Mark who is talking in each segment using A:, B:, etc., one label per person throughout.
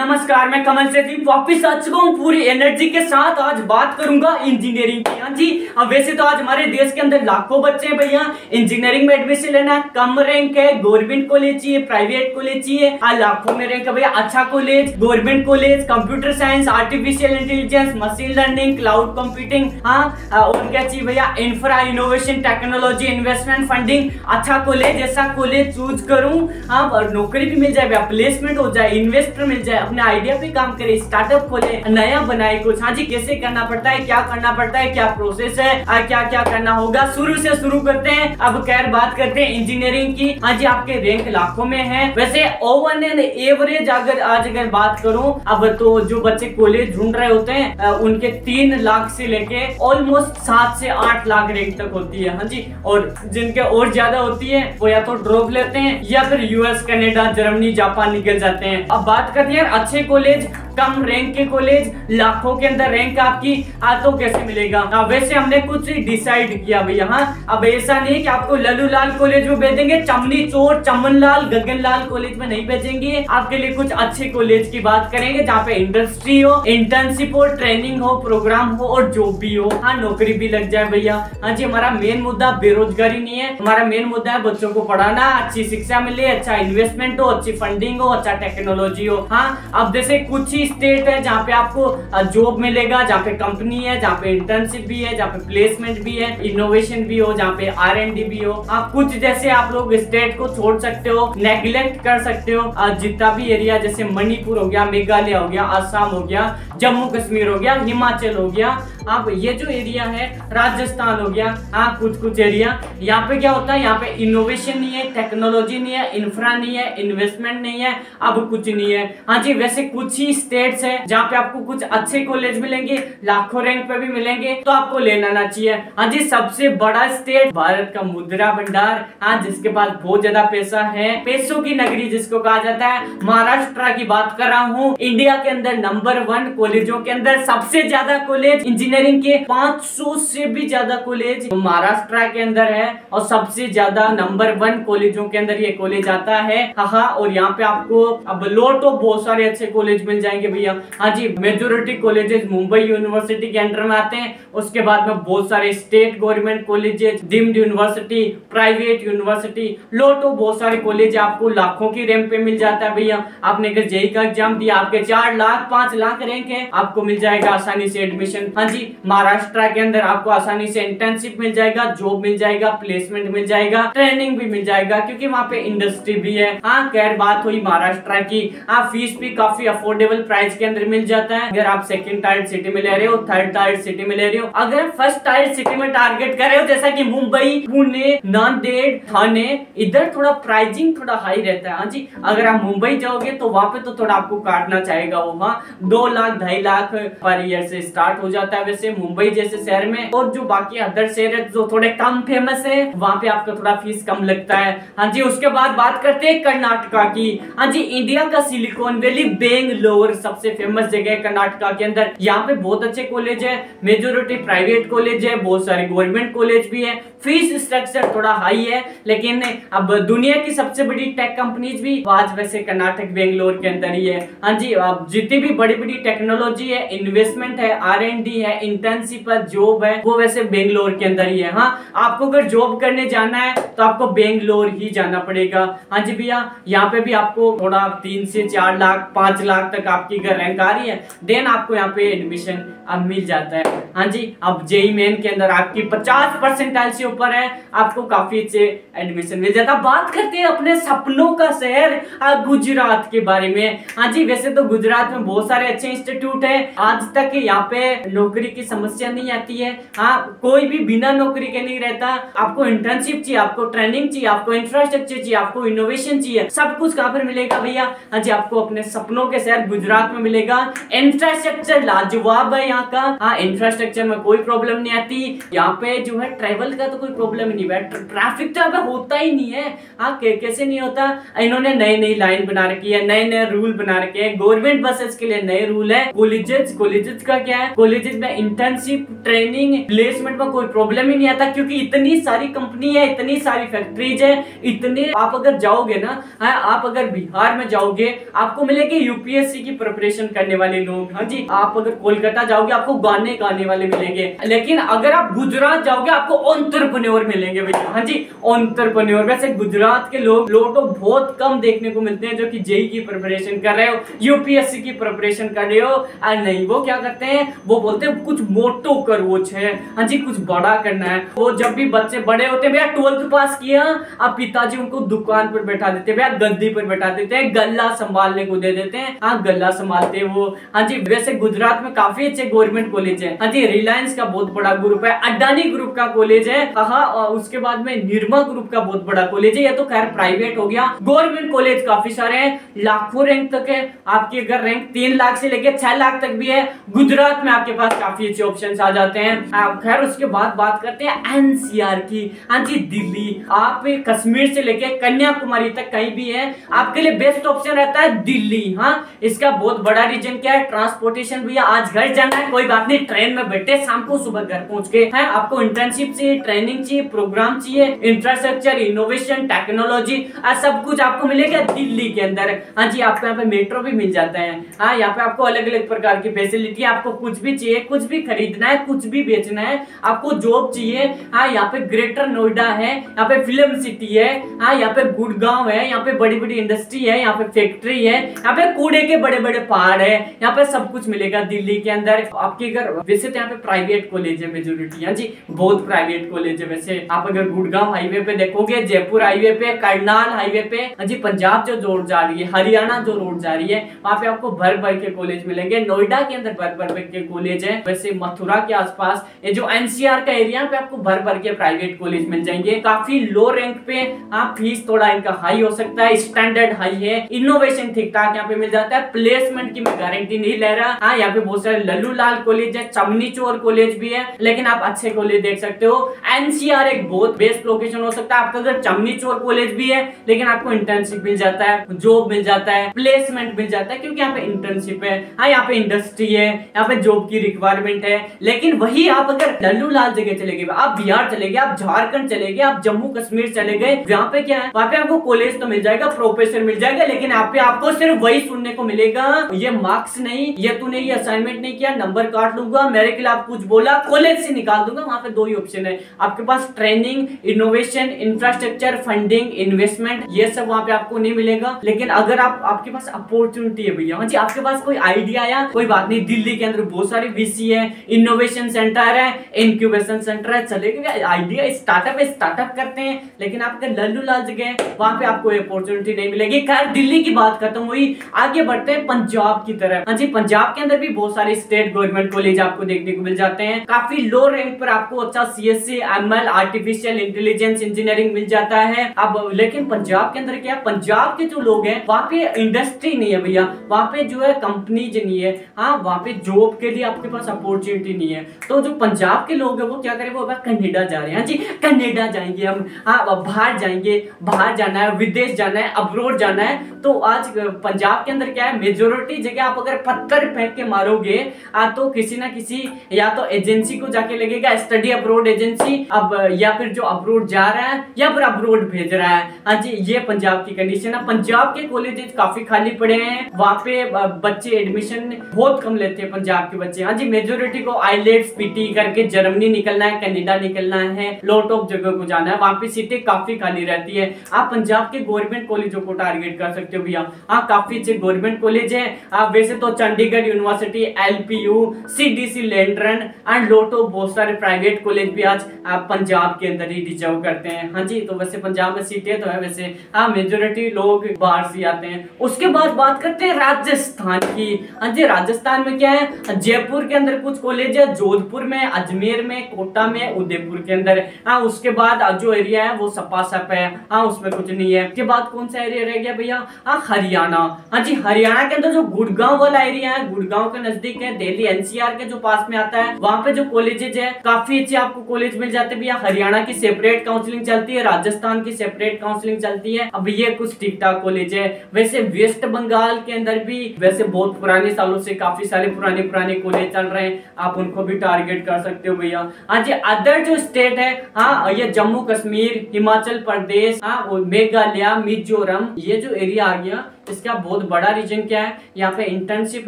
A: नमस्कार, मैं कमल सेठी वापिस आ चुका हूँ पूरी एनर्जी के साथ। आज बात करूँगा इंजीनियरिंग की। हाँ जी, अब वैसे तो आज हमारे देश के अंदर लाखों बच्चे हैं भैया। इंजीनियरिंग में एडमिशन लेना है, कम रैंक है गवर्नमेंट कॉलेज चाहिए प्राइवेट कॉलेज चाहिए। हाँ लाखों में रैंक है भैया अच्छा college government college computer science artificial intelligence machine learning cloud computing हाँ और क्या चाहिए भैया? Infra innovation technology investment funding अच्छा कॉलेज ऐसा कॉलेज चूज़ करूँ। हाँ और नौकरी भी मिल जाए भैया प्लेसमेंट हो जाए इन्वेस्टर मिल जाए अपने आइडिया पे काम करे स्टार्टअप खोले नया बनाए कुछ। हाँ जी कैसे करना पड़ता है क्या करना पड़ता है क्या प्रोसेस है आ, क्या क्या करना होगा? शुरू से शुरू करते हैं। अब खैर बात करते हैं इंजीनियरिंग की। हाँ जी आपके रैंक लाखों में है। वैसे ओवन एंड एवरेज अगर आज अगर बात करूँ अब तो जो बच्चे कॉलेज ढूंढ रहे होते हैं उनके तीन लाख से लेके ऑलमोस्ट सात से आठ लाख रैंक तक होती है। हाँ जी और जिनके और ज़्यादा होती है वो या तो ड्रॉप लेते हैं या फिर यूएस कनेडा जर्मनी जापान निकल जाते हैं। अब बात करते हैं अच्छे कॉलेज कम रैंक के कॉलेज लाखों के अंदर रैंक आपकी आ तो कैसे मिलेगा? आ, वैसे हमने कुछ डिसाइड किया भैया हाँ। अब ऐसा नहीं है कि आपको लल्लू लाल कॉलेज में भेजेंगे चमनी चोर चमन लाल गगन लाल कॉलेज में नहीं भेजेंगे। आपके लिए कुछ अच्छे कॉलेज की बात करेंगे जहाँ पे इंडस्ट्री हो इंटर्नशिप हो ट्रेनिंग हो प्रोग्राम हो और जॉब भी हो। हाँ नौकरी भी लग जाए भैया। हाँ जी हमारा मेन मुद्दा बेरोजगारी नहीं है। हमारा मेन मुद्दा है बच्चों को पढ़ाना अच्छी शिक्षा मिले अच्छा इन्वेस्टमेंट हो अच्छी फंडिंग हो अच्छा टेक्नोलॉजी हो। हाँ अब जैसे कुछ ही स्टेट है जहाँ पे आपको जॉब मिलेगा, जहाँ पे कंपनी है, जहाँ पे इंटर्नशिप भी है, जहाँ पे प्लेसमेंट भी है इनोवेशन भी हो, जहाँ पे आर एन डी भी हो। आप कुछ जैसे आप लोग स्टेट को छोड़ सकते हो नेग्लेक्ट कर सकते हो। जितना भी एरिया जैसे मणिपुर हो गया, मेघालय हो गया, आसाम हो गया, जम्मू कश्मीर हो गया, हिमाचल हो गया आप ये जो एरिया है, राजस्थान हो गया हाँ कुछ कुछ एरिया यहाँ पे क्या होता है? यहाँ पे इनोवेशन नहीं है टेक्नोलॉजी नहीं है इंफ्रा नहीं है इन्वेस्टमेंट नहीं है, अब कुछ नहीं है। हाँ जी, वैसे कुछ ही स्टेट्स है जहाँ पे आपको कुछ अच्छे कॉलेज मिलेंगे, लाखों रैंक पे भी मिलेंगे तो आपको लेना ना चाहिए। हाँ जी, सबसे बड़ा स्टेट भारत का मुद्रा भंडार हाँ जिसके पास बहुत ज़्यादा पैसा है, पैसों की नगरी जिसको कहा जाता है। महाराष्ट्र की बात कर रहा हूँ इंडिया के अंदर नंबर वन कॉलेजों के अंदर सबसे ज़्यादा कॉलेज इंजीनियरिंग के 500 से भी ज़्यादा कॉलेज महाराष्ट्र के अंदर है और सबसे ज़्यादा नंबर वन कॉलेजों के अंदर ये कॉलेज आता है। हाँ और यहाँ पे आपको अब लो तो बहुत सारे अच्छे कॉलेज मिल जाएँगे भैया। हाँ जी मेजोरिटी कॉलेजेस मुंबई यूनिवर्सिटी के अंडर में आते हैं। उसके बाद में बहुत सारे state government colleges deemed university private university लो तो बहुत सारे कॉलेज आपको लाखों की रैंक पे मिल जाता है भैया। आपने अगर जेई का एग्ज़ाम दिया, आपके चार लाख, पाँच लाख रैंक है, आपको मिल जाएगा आसानी से एडमिशन हाँ जी महाराष्ट्र के अंदर आपको आसानी से इंटर्नशिप मिल जाएगा जॉब मिल जाएगा प्लेसमेंट मिल जाएगा ट्रेनिंग भी मिल जाएगा, क्योंकि वहाँ पे इंडस्ट्री भी है। हाँ खैर, बात हुई महाराष्ट्र की। हाँ फ़ीस भी काफ़ी अफोर्डेबल प्राइस के अंदर मिल जाता है। अगर आप सेकंड टायर सिटी में ले रहे हो थर्ड टायर सिटी में ले रहे हो, अगर फ़र्स्ट टायर सिटी में टारगेट कर रहे हो, जैसा की मुंबई, पुणे, नांदेड़, थाने, इधर थोड़ा प्राइजिंग थोड़ा हाई रहता है। हाँ जी, अगर आप मुंबई जाओगे तो वहाँ पे तो थोड़ा आपको काटना चाहेगा वो वहाँ दो लाख, ढाई लाख पर ईयर से स्टार्ट हो जाता है। वैसे मुंबई जैसे शहर में और जो बाकी अदर शहर है, जो थोड़े कम फ़ेमस है, वहाँ पे आपका थोड़ा फ़ीस कम लगता है। हाँ जी, उसके बाद बात करते हैं कर्नाटका की। हाँ जी, इंडिया का सिलिकॉन वैली बेंगलोर सबसे फ़ेमस जगह है कर्नाटका के अंदर। यहाँ पे बहुत अच्छे कॉलेज है मेजोरिटी प्राइवेट कॉलेज है, बहुत सारे गवर्नमेंट कॉलेज भी है। फ़ीस स्ट्रक्चर थोड़ा हाई है, लेकिन अब दुनिया की सबसे बड़ी टेक कंपनीज़ भी आज वैसे कर्नाटक बेंगलोर के अंदर ही है। हाँ जी, अब जितनी भी बड़ी बड़ी टेक्नोलॉजी है इन्वेस्टमेंट है आर है इंटर्नशिप है जॉब है, वो वैसे बेंगलोर के अंदर ही है। हाँ आपको अगर जॉब करने जाना है तो आपको बेंगलोर ही जाना पड़ेगा। हाँ जी भैया, यहाँ पे भी आपको थोड़ा तीन से चार लाख, पाँच लाख तक आपकी अगर रैंक आ रही है देन आपको यहाँ पे एडमिशन अब मिल जाता है। हाँ जी, अब जेई मेन के अंदर आपकी पचास परसेंटाइल से ऊपर है, आपको काफ़ी अच्छे एडमिशन मिल जाता बात करते हैं अपने सपनों का शहर गुजरात के बारे में। हाँ जी, वैसे तो गुजरात में बहुत सारे अच्छे इंस्टीट्यूट है। आज तक यहाँ पे नौकरी की समस्या नहीं आती है। हाँ कोई भी बिना नौकरी के नहीं रहता। आपको इंटर्नशिप चाहिए, आपको ट्रेनिंग चाहिए, आपको इंफ्रास्ट्रक्चर चाहिए, आपको इनोवेशन चाहिए। सब कुछ कहाँ पर मिलेगा भैया? हाँ जी, आपको अपने सपनों के शहर गुजरात में मिलेगा। इंफ्रास्ट्रक्चर लाजवाब है यहाँ का। हाँ इंफ्रास्ट्रक्चर में कोई प्रॉब्लम नहीं आती। यहाँ पे जो है ट्रेवल का तो कोई प्रॉब्लम नहीं है ट्रैफ़िक तो यहाँ होता ही नहीं है। हाँ कैसे नहीं होता? इन्होंने नई नई लाइन बना रखी है नए नए रूल बना रखे हैं। गवर्नमेंट बसेस के लिए नए रूल है। कॉलेजेस कॉलेजेस का क्या है? कॉलेजेस में इंटर्नशिप ट्रेनिंग प्लेसमेंट में कोई प्रॉब्लम ही नहीं आता क्योंकि इतनी सारी कंपनी है, इतनी सारी फैक्ट्रीज है, इतने आप अगर जाओगे ना हाँ आप अगर बिहार में जाओगे, आपको मिलेगी यूपीएससी की प्रिपरेशन करने वाले लोग। हाँ जी, आप अगर कोलकाता जाओगे, आपको गाने गाने वाले मिलेंगे। लेकिन अगर आप गुजरात जाओगे, आपको ऑन्टरप्रन्योर मिलेंगे भैया। हाँ जी ऑन्टरप्रन्योर वैसे गुजरात के लोग लोग तो बहुत कम देखने को मिलते हैं जो कि जेई की प्रिपरेशन कर रहे हो यूपीएससी की प्रिपरेशन कर रहे हो नहीं, वो क्या करते हैं, वो बोलते हैं कुछ मोटो कर वो है हाँ जी, कुछ बड़ा करना है। वो जब भी बच्चे बड़े होते हैं, भैया, ट्वेल्थ पास किया अब पिताजी उनको दुकान पर बैठा देते भैया, गद्दी पर बैठा देते हैं गल्ला संभालने को दे देते हैं। हाँ गल्ला संभालते हैं वो। हाँ जी, वैसे गुजरात में काफ़ी अच्छे गवर्नमेंट कॉलेज है। हाँ जी, रिलायंस का बहुत बड़ा ग्रुप है, अडानी ग्रुप का कॉलेज है। कहा उसके बाद में निर्मा ग्रुप का बहुत बड़ा कॉलेज है। ये तो खैर प्राइवेट हो गया। गवर्नमेंट कॉलेज काफ़ी सारे हैं। लाखों रैंक तक है। आपकी अगर रैंक तीन लाख से लेके छह लाख तक भी है। गुजरात में आपके पास काफ़ी अच्छे ऑप्शन आ जाते हैं। खैर, उसके बाद बात करते हैं एनसीआर की। हाँ जी, दिल्ली। आप कश्मीर से लेके कन्याकुमारी तक कहीं भी है, आपके लिए बेस्ट ऑप्शन रहता है दिल्ली। हाँ इसका बहुत बड़ा रीजन क्या है? ट्रांसपोर्टेशन भैया, आज घर जाना है, कोई बात नहीं ट्रेन में बैठे शाम को सुबह घर पहुँच के। है आपको इंटर्नशिप चाहिए ट्रेनिंग चाहिए प्रोग्राम चाहिए इंफ्रास्ट्रक्चर इनोवेशन टेक्नोलॉजी सब कुछ आपको मिलेगा दिल्ली के अंदर। हाँ जी, आपको यहाँ पे मेट्रो भी मिल जाता है। हाँ यहाँ पे आपको अलग अलग प्रकार की फैसिलिटी आपको कुछ भी चाहिए, कुछ भी खरीदना है, कुछ भी बेचना है, आपको जॉब चाहिए। हाँ यहाँ पे ग्रेटर नोएडा है, यहाँ पे फ़िल्म सिटी है हाँ यहाँ पे गुड़गांव है, यहाँ पे बड़ी बड़ी इंडस्ट्री है, यहाँ पे फैक्ट्री है, यहाँ पे कूड़े के बड़े बड़े पहाड़ है, यहाँ पे सब कुछ मिलेगा दिल्ली के अंदर। आपके अगर वैसे तो यहाँ पे प्राइवेट कॉलेज है मेजोरिटी हाँ जी, बहुत प्राइवेट कॉलेज है वैसे। आप अगर गुड़गांव हाईवे पे देखोगे जयपुर हाईवे पे करनाल हाईवे पे हाँ जी पंजाब जो रोड जा रही है हरियाणा जो रोड जा रही है, वहाँ पे आपको भर भर के कॉलेज मिलेंगे। नोएडा के अंदर भर भर के कॉलेज है। वैसे मथुरा के आसपास, ये जो एनसीआर का एरिया पे आपको भर भर के प्राइवेट कॉलेज मिल जाएँगे। काफ़ी लो रैंक पे आप फ़ीस थोड़ा इनका हाई हो सकता है स्टैंडर्ड हाई है। इनोवेशन ठीक ठाक यहाँ पे मिल जाता है। प्लेसमेंट की मैं गारंटी नहीं ले रहा। हाँ यहाँ पे बहुत सारे लल्लू लाल कॉलेज है चमनी चोर कॉलेज भी है, लेकिन आप अच्छे कॉलेज देख सकते हो। एनसीआर एक बहुत बेस्ट लोकेशन हो सकता है। आपका अगर चमनी चोर कॉलेज भी है, लेकिन आपको इंटर्नशिप मिल जाता है जॉब मिल जाता है प्लेसमेंट मिल जाता है, क्योंकि यहाँ पे इंटर्नशिप है। हाँ यहाँ पे इंडस्ट्री है, यहाँ पे जॉब की रिक्वायरमेंट है, लेकिन वही आप अगर लल्लू लाल जगह चले गए, आप बिहार चले गए, आप झारखंड चले गए, आप जम्मू कश्मीर चले गए, वहाँ पे क्या है? वहाँ पे आपको कॉलेज तो मिल जाएगा प्रोफेसर मिल जाएगा, लेकिन आप पे आपको सिर्फ़ वही सुनने को मिलेगा। ये मार्क्स नहीं, ये तूने ये असाइनमेंट नहीं किया नंबर काट लूँगा, मेरे खिलाफ कुछ बोला कॉलेज से निकाल दूँगा, वहाँ पे दो ही ऑप्शन है। आपके पास training innovation infrastructure funding investment ये सब वहाँ पे आपको नहीं मिलेगा। लेकिन अगर आप, आपके पास अपॉर्चुनिटी है भैया हाँ जी, आपके पास कोई आइडिया आया कोई बात नहीं, दिल्ली के अंदर बहुत सारी वीसी है इनोवेशन सेंटर है इंक्यूबेशन सेंटर है चलेगा आइडिया स्टार्टअप है स्टार्टअप करते हैं। लेकिन आपके लल्लू लाल जगह वहाँ पे आपको अपॉर्चुनिटी नहीं मिलेगी। खैर, दिल्ली की बात खत्म हुई। आगे बढ़ते हैं, पंजाब की तरफ़। हाँ जी, पंजाब के अंदर भी बहुत सारे स्टेट गवर्नमेंट कॉलेज आपको देखने को मिल जाते हैं। काफ़ी लो रैंक पर आपको अच्छा C S C M L artificial intelligence engineering मिल जाता है। अब, लेकिन पंजाब के अंदर क्या, पंजाब के जो लोग हैं, वहाँ पे इंडस्ट्री नहीं है भैया। वहाँ पे जो है कंपनीज़ नहीं है। हाँ वहाँ पे जॉब के लिए आपके पास अपॉर्चुनिटी नहीं है। तो जो पंजाब के लोग हैं वो क्या करें? वो कनेडा जा रहे हैं। हाँ जी कनेडा जाएँगे हम। हाँ बाहर जाएँगे। बाहर जाना है विदेश जाना है अब्रोड जाना है। तो आज पंजाब के अंदर क्या है? मेजोरिटी जगह आप अगर पत्थर फेंक के मारोगे आ, तो किसी ना किसी या तो एजेंसी को जाके लगेगा स्टडी अब्रोड एजेंसी अब या फिर जो अब्रोड जा रहा है या फिर अब्रोड भेज रहा है। हाँ जी ये पंजाब की कंडीशन है। पंजाब के कॉलेजेस काफ़ी खाली पड़े हैं। वहाँ पे बच्चे एडमिशन बहुत कम लेते हैं पंजाब के बच्चे। हाँ जी मेजोरिटी को आईलेट्स पीटी करके जर्मनी निकलना है कनेडा निकलना है लॉट ऑफ़ जगह को जाना है, वहाँ पे सीटें काफ़ी खाली रहती है। आप पंजाब के गवर्नमेंट कॉलेजों को टारगेट कर सकते हो भैया। हाँ काफ़ी अच्छे गवर्नमेंट कॉलेज है। आप वैसे तो Chandigarh university L P U C D C लेंड्रन and लोटो बहुत सारे प्राइवेट कॉलेज भी आज आप पंजाब के अंदर ही डिजर्व करते हैं। हाँ जी तो वैसे पंजाब में सीटें तो है वैसे। हाँ मेजोरिटी लोग बाहर से आते हैं। उसके बाद बात करते हैं राजस्थान की। हाँ जी, राजस्थान में क्या है? जयपुर के अंदर कुछ कॉलेज है, जोधपुर में, अजमेर में, कोटा में, उदयपुर के अंदर हाँ। उसके बाद जो एरिया है, वो सपा सप है। हाँ उसमें कुछ नहीं है। उसके बाद कौन सा एरिया रह गया भैया? हाँ हरियाणा। हाँ जी, हरियाणा के अंदर जो गुड़गांव वाला एरिया है, गुड़गांव के नज़दीक है, दिल्ली, एनसीआर के जो पास में आता है, वहाँ पे जो कॉलेजेज है, काफ़ी अच्छे आपको कॉलेज मिल जाते भैया। हरियाणा की सेपरेट काउंसलिंग चलती है, राजस्थान की सेपरेट काउंसलिंग चलती है। अब ये कुछ ठीक ठाक कॉलेज है। वैसे वेस्ट बंगाल के अंदर भी, वैसे बहुत पुराने सालों से काफ़ी सारे पुराने पुराने कॉलेज चल रहे आप उनको भी टारगेट कर सकते हो भैया। हाँ जी अदर जो स्टेट है हाँ ये जम्मू कश्मीर, हिमाचल प्रदेश हाँ मेघालय, मिजोरम, ये जो एरिया आ गया, इसका बहुत बड़ा रीजन क्या है? यहाँ पे इंटर्नशिप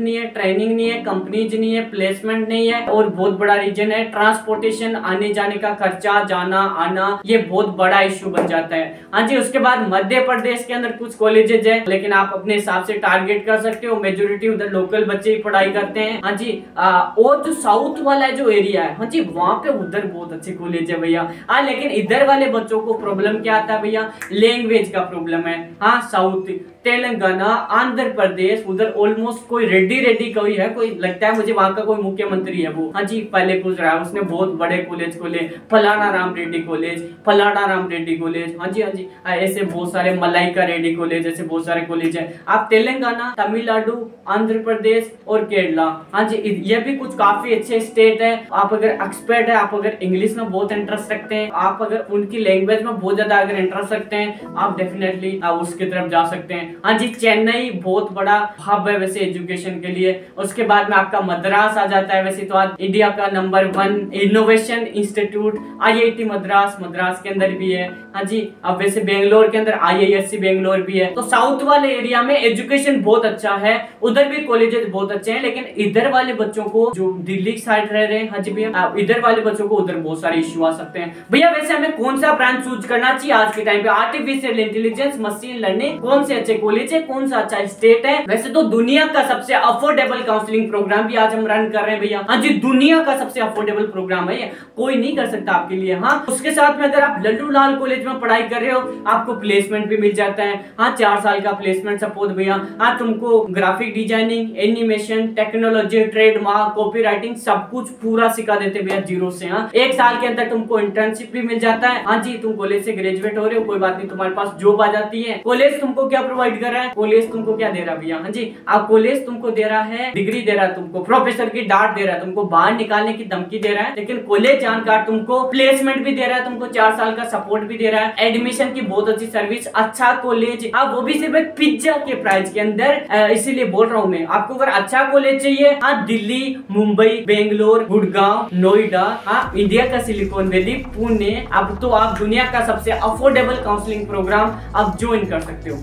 A: नहीं है ट्रेनिंग नहीं है कंपनीज़ नहीं है प्लेसमेंट नहीं है, और बहुत बड़ा रीजन है ट्रांसपोर्टेशन आने जाने का खर्चा, जाना, आना, ये बहुत बड़ा इश्यू बन जाता है। हाँ जी, उसके बाद मध्य प्रदेश के अंदर कुछ कॉलेजेज है, लेकिन आप अपने हिसाब से टारगेट कर सकते हो मेजोरिटी उधर लोकल बच्चे ही पढ़ाई करते हैं। हाँ जी और जो साउथ वाला जो एरिया है हाँ जी, वहाँ पे उधर बहुत अच्छे कॉलेज है भैया। हाँ लेकिन इधर वाले बच्चों को प्रॉब्लम क्या आता है भैया? लैंग्वेज का प्रॉब्लम है। हाँ साउथ तेलंगाना, आंध्र प्रदेश, उधर ऑलमोस्ट कोई रेड्डी रेड्डी कोई है, कोई लगता है मुझे वहाँ का कोई मुख्यमंत्री है वो। हाँ जी, पहले पूछ रहा है, उसने बहुत बड़े कॉलेज खोले, फलाना राम रेड्डी कॉलेज फलाना राम रेड्डी कॉलेज हाँ जी हाँ जी ऐसे बहुत सारे मलाइका रेड्डी कॉलेज ऐसे बहुत सारे कॉलेज है। आप तेलंगाना, तमिलनाडु, आंध्र प्रदेश और केरला। हाँ जी ये भी कुछ काफ़ी अच्छे स्टेट है। आप अगर एक्सपर्ट है, आप अगर इंग्लिश में बहुत इंटरेस्ट रखते हैं, आप अगर उनकी लैंग्वेज में बहुत ज़्यादा अगर इंटरेस्ट रखते हैं, आप डेफिनेटली उसकी तरफ़ जा सकते हैं। हाँ जी, चेन्नई बहुत बड़ा हब है वैसे एजुकेशन के लिए। उसके बाद में आपका मद्रास आ जाता है वैसे तो आज इंडिया का number one innovation institute IIT Madras Madras के अंदर भी है। हाँ जी, अब वैसे बेंगलोर के अंदर आईआईएससी बेंगलोर भी है। तो साउथ वाले एरिया में एजुकेशन बहुत अच्छा है। उधर भी कॉलेजेस बहुत अच्छे हैं, लेकिन इधर वाले बच्चों को जो दिल्ली साइड रह रहे हैं हाँ जी भैया इधर वाले बच्चों को उधर बहुत सारे इश्यू आ सकते हैं। भैया, वैसे हमें कौन सा ब्रांच चूज़ करना चाहिए आज के टाइम पे? आर्टिफिशियल इंटेलिजेंस मशीन लर्निंग कौन से अच्छे कॉलेज है कौन सा अच्छा स्टेट है? वैसे तो दुनिया का सबसे अफोर्डेबल काउंसलिंग प्रोग्राम भी आज हम रन कर रहे हैं भैया। हाँ जी, दुनिया का सबसे अफोर्डेबल प्रोग्राम है कोई नहीं कर सकता आपके लिए हाँ। उसके साथ में अगर आप लल्लू लाल कॉलेज में पढ़ाई कर रहे हो, आपको प्लेसमेंट भी मिल जाता है। हाँ चार साल का प्लेसमेंट सपोर्ट भैया। हाँ तुमको graphic designing animation technology trademark copywriting सब कुछ पूरा सिखा देते भैया ज़ीरो से हाँ। एक साल के अंदर तुमको इंटर्नशिप भी मिल जाता है। हाँ जी, तुम कॉलेज से ग्रेजुएट हो रहे हो, कोई बात नहीं, तुम्हारे पास जॉब आ जाती है। कॉलेज तुमको क्या प्रोवाइड कर रहा है कॉलेज तुमको क्या दे रहा है भैया? हाँ जी आप कॉलेज तुमको दे रहा है डिग्री दे रहा है तुमको प्रोफेसर की डांट दे रहा है तुमको, बाहर निकालने की धमकी दे रहा है, लेकिन कॉलेज जानकार तुमको प्लेसमेंट भी दे रहा है, तुमको चार साल का सपोर्ट भी दे रहा है एडमिशन की बहुत अच्छी सर्विस अच्छा कॉलेज आप वो भी सिर्फ़ पिज्जा के प्राइस के अंदर इसीलिए बोल रहा हूँ मैं, आपको अगर अच्छा कॉलेज चाहिए हाँ दिल्ली, मुंबई, बेंगलोर, गुड़गांव, नोएडा हाँ इंडिया का सिलिकॉन वैली, पुणे, अब तो आप दुनिया का सबसे अफोर्डेबल काउंसलिंग प्रोग्राम आप ज्वाइन कर सकते हो।